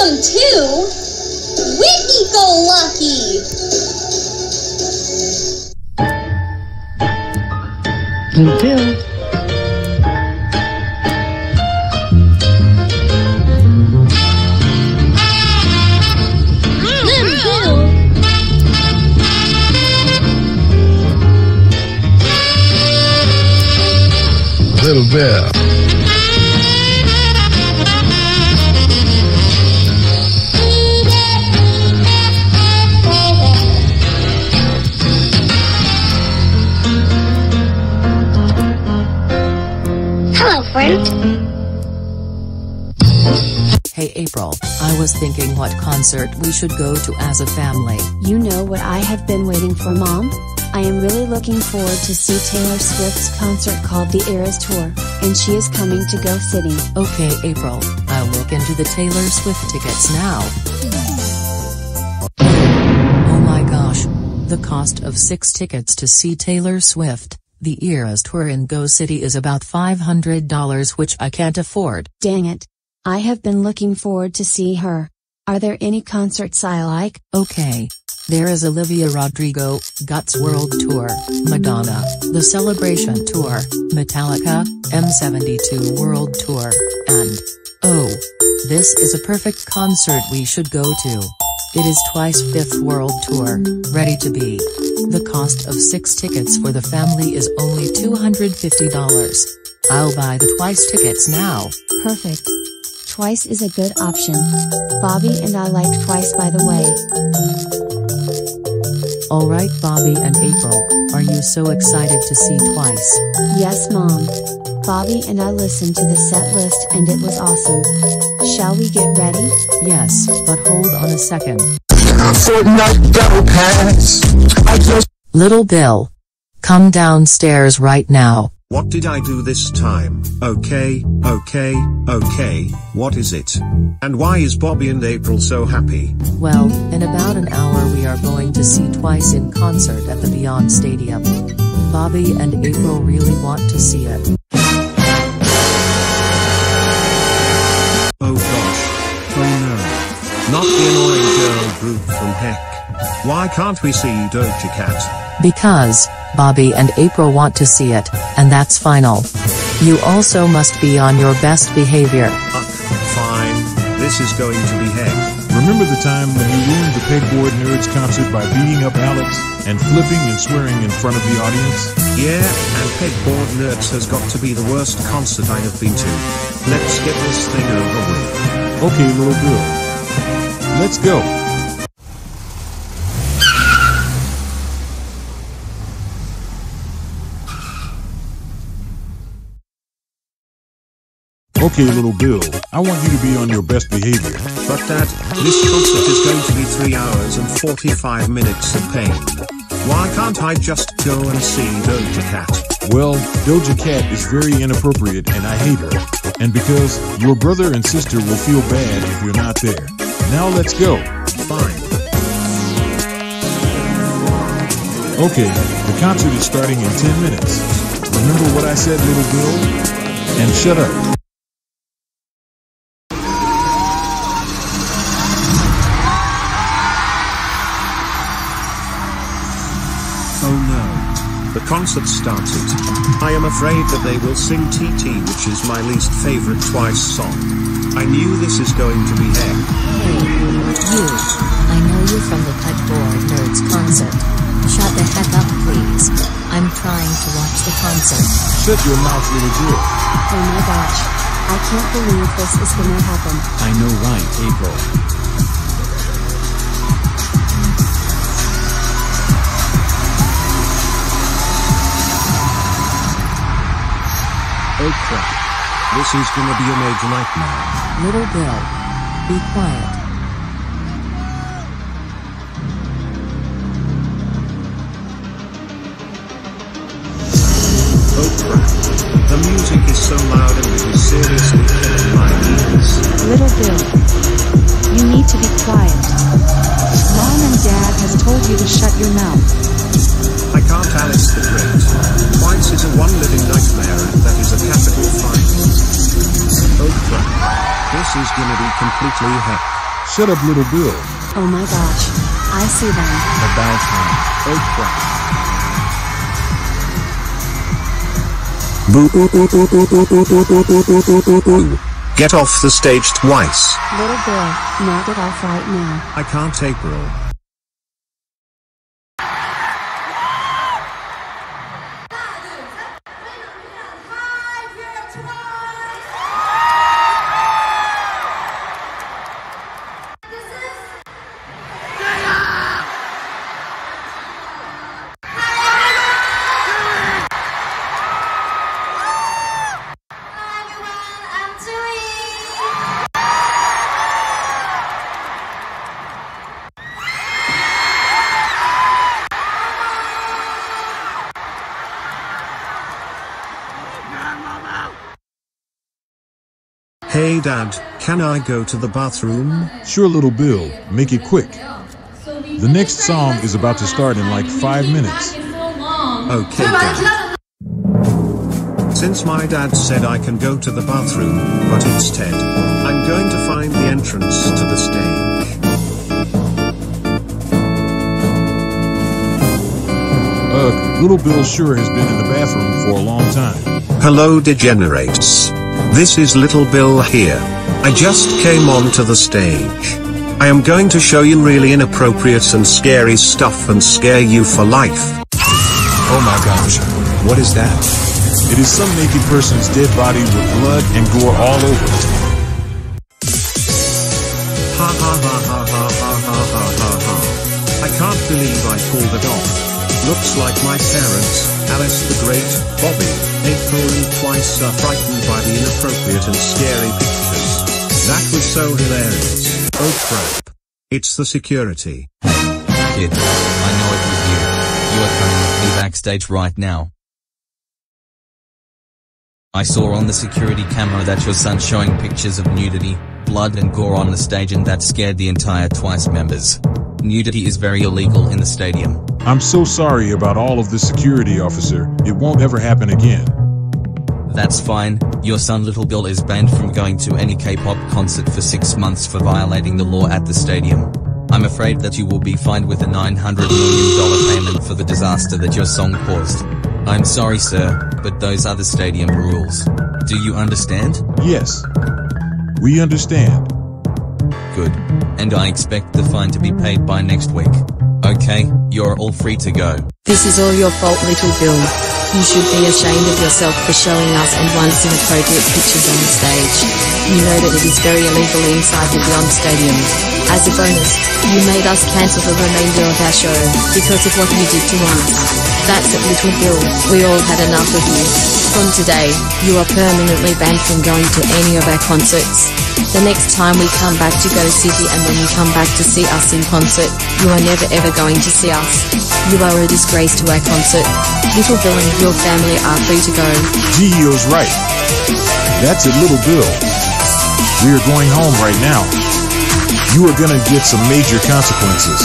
awesome too! Wiki go lucky! Little Bill. Little Bill! April, I was thinking what concert we should go to as a family. You know what I have been waiting for, Mom? I am really looking forward to see Taylor Swift's concert called the Eras Tour, and she is coming to Go City. Okay April, I'll look into the Taylor Swift tickets now. Oh my gosh. The cost of six tickets to see Taylor Swift, the Eras Tour in Go City is about $500 which I can't afford. Dang it. I have been looking forward to see her. Are there any concerts I like? Okay. There is Olivia Rodrigo, Guts World Tour, Madonna, The Celebration Tour, Metallica, M72 World Tour, and, oh, this is a perfect concert we should go to. It is Twice Fifth World Tour, ready to be. The cost of six tickets for the family is only $250. I'll buy the Twice tickets now. Perfect. Twice is a good option. Bobby and I like Twice by the way. Alright Bobby and April, are you so excited to see Twice? Yes, Mom. Bobby and I listened to the set list and it was awesome. Shall we get ready? Yes, but hold on a second. Fortnite Pass. I just Little Bill. Come downstairs right now. What did I do this time? Okay, okay, okay, what is it? And why is Bobby and April so happy? Well, in about an hour we are going to see Twice in concert at the Beyond Stadium. Bobby and April really want to see it. Oh gosh. Oh no. Not the annoying girl group from Heck. Why can't we see Doja Cat? Because, Bobby and April want to see it, and that's final. You also must be on your best behavior. Ugh, fine. This is going to be Heck. Remember the time when you ruined the Pegboard Nerds concert by beating up Alex and flipping and swearing in front of the audience? Yeah, and Pegboard Nerds has got to be the worst concert I have been to. Let's get this thing over with. Okay, little girl. Let's go. Okay, little Bill, I want you to be on your best behavior. But Dad, this concert is going to be 3 hours and 45 minutes of pain. Why can't I just go and see Doja Cat? Well, Doja Cat is very inappropriate and I hate her. And because your brother and sister will feel bad if you're not there. Now let's go. Fine. Okay, the concert is starting in 10 minutes. Remember what I said, little Bill? And shut up. Concert started. I am afraid that they will sing TT which is my least favorite Twice song. I knew this is going to be heck. You. I know you from the Pegboard Nerds concert. Shut the heck up please. I'm trying to watch the concert. Shut your mouth, little girl. Oh my gosh. I can't believe this is gonna happen. I know right, April. Crap. This is gonna be a major nightmare. Little Bill. Be quiet. Oh crap. The music is so loud and it is seriously killing my ears. Little Bill. You need to be quiet. Mom and Dad has told you to shut your mouth. I can't Alice the Great. Completely hacked. Shut up, little girl. Oh my gosh. I see them. About time. Oh crap. Get off the stage twice. Little girl, knock it off right now. I can't, take, bro. Hey dad, can I go to the bathroom? Sure, little Bill. Make it quick. The next song is about to start in like five minutes. Okay dad. Since my dad said I can go to the bathroom, but instead, I'm going to find the entrance to the stage. Ugh, little Bill sure has been in the bathroom for a long time. Hello degenerates. This is Little Bill here. I just came onto the stage. I am going to show you really inappropriate and scary stuff and scare you for life. Oh my gosh. What is that? It is some naked person's dead body with blood and gore all over it. Ha ha ha ha ha ha ha ha ha ha. I can't believe I pulled it off. Looks like my parents, Alice the Great, Bobby, April and Twice are frightened by the inappropriate and scary pictures. That was so hilarious. Oh crap. It's the security. Kid, I know it was you. You are coming with me backstage right now. I saw on the security camera that your son showing pictures of nudity, blood and gore on the stage and that scared the entire Twice members. Nudity is very illegal in the stadium. I'm so sorry about all of this security officer. It won't ever happen again. That's fine, your son Little Bill is banned from going to any K-pop concert for six months for violating the law at the stadium. I'm afraid that you will be fined with a $900 million payment for the disaster that your song caused. I'm sorry sir, but those are the stadium rules. Do you understand? Yes. We understand. Good. And I expect the fine to be paid by next week. Okay, you're all free to go. This is all your fault, little Bill. You should be ashamed of yourself for showing us and once inappropriate pictures on the stage. You know that it is very illegal inside the Beyond Stadium. As a bonus, you made us cancel the remainder of our show because of what you did to us. That's it, little Bill. We all had enough of you. From today, you are permanently banned from going to any of our concerts. The next time we come back to Go City and when you come back to see us in concert, you are never ever going to see us. You are a disgrace to our concert. Little Bill and your family are free to go. Jihyo's right. That's it, little Bill. We are going home right now. You are gonna get some major consequences.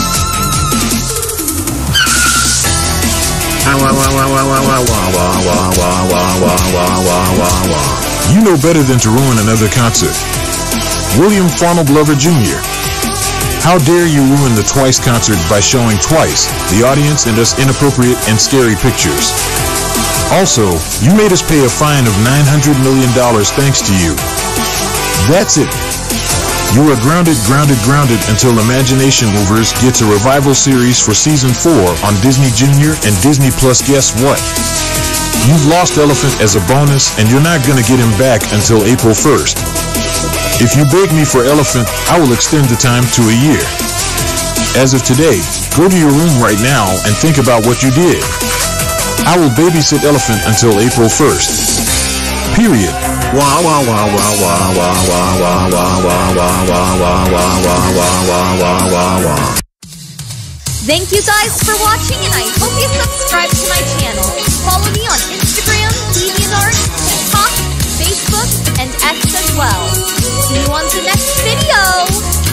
You know better than to ruin another concert. William Farnell Glover Jr. How dare you ruin the Twice concert by showing Twice, the audience and us inappropriate and scary pictures. Also, you made us pay a fine of $900 million thanks to you. That's it. You are grounded, grounded, grounded until Imagination Movers gets a revival series for season 4 on Disney Junior and Disney Plus guess what? You've lost Elephant as a bonus and you're not gonna get him back until April 1st. If you beg me for Elephant, I will extend the time to a year. As of today, go to your room right now and think about what you did. I will babysit Elephant until April 1st. Period. Wah wah wah wah wah wah wah wah wah wah wah wah wah wah wah wah wah wah wah. Thank you guys for watching and I hope you subscribe to my channel. Follow me on Instagram, DeviantArt, TikTok, Facebook, and X as well. See you on the next video!